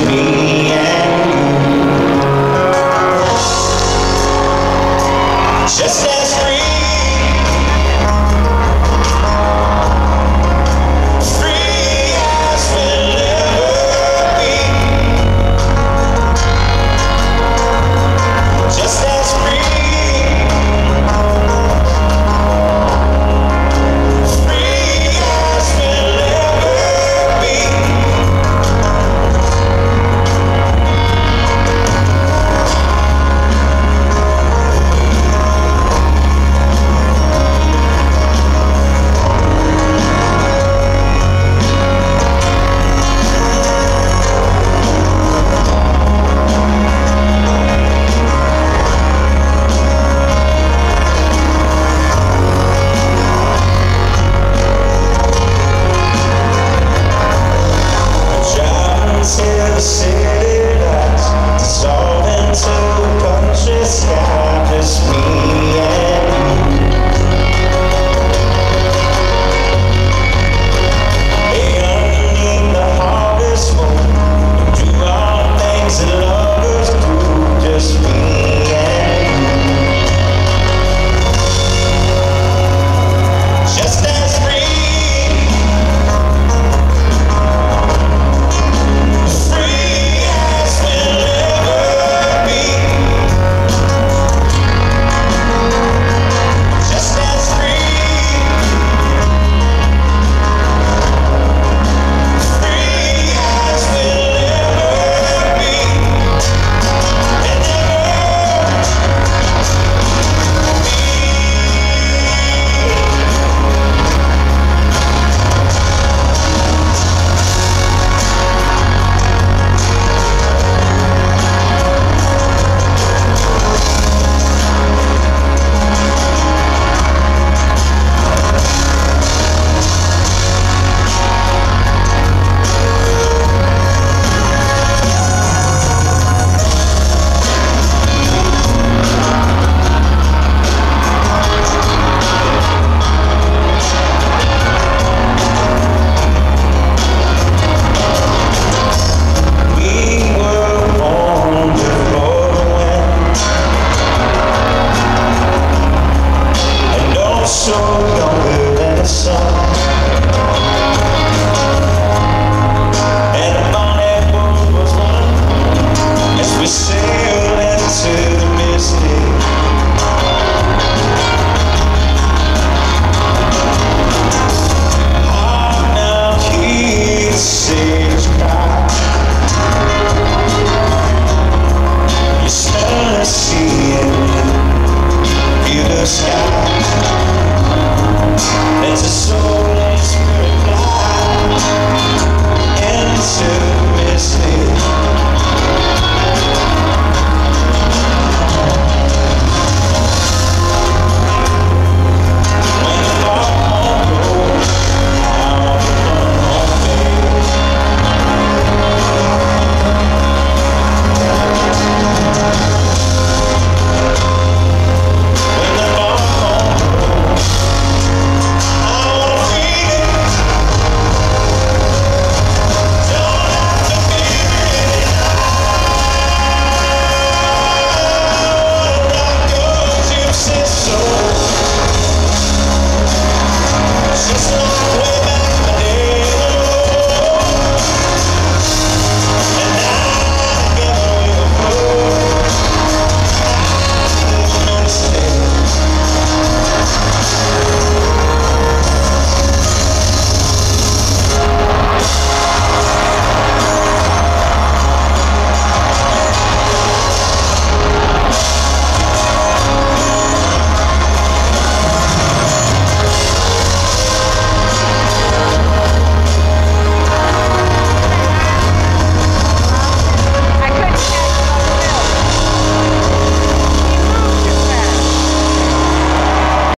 to